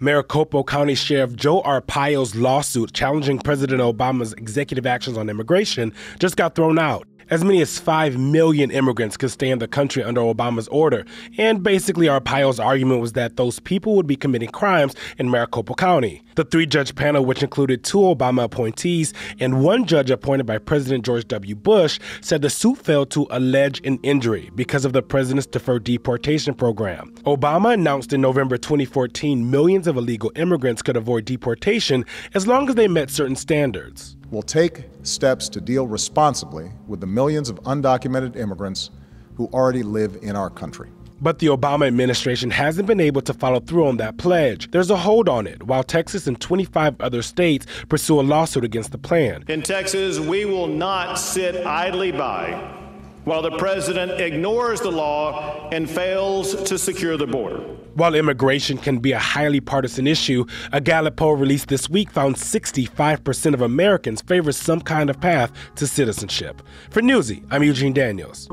Maricopa County Sheriff Joe Arpaio's lawsuit challenging President Obama's executive actions on immigration just got thrown out. As many as 5 million immigrants could stay in the country under Obama's order. And basically, Arpaio's argument was that those people would be committing crimes in Maricopa County. The three judge panel, which included two Obama appointees and one judge appointed by President George W. Bush, said the suit failed to allege an injury because of the president's deferred deportation program. Obama announced in November 2014 millions of illegal immigrants could avoid deportation as long as they met certain standards We'll take steps to deal responsibly with the millions of undocumented immigrants who already live in our country. But the Obama administration hasn't been able to follow through on that pledge. There's a hold on it, while Texas and 25 other states pursue a lawsuit against the plan. In Texas, we will not sit idly by while the president ignores the law and fails to secure the border. While immigration can be a highly partisan issue, a Gallup poll released this week found 65% of Americans favor some kind of path to citizenship. For Newsy, I'm Eugene Daniels.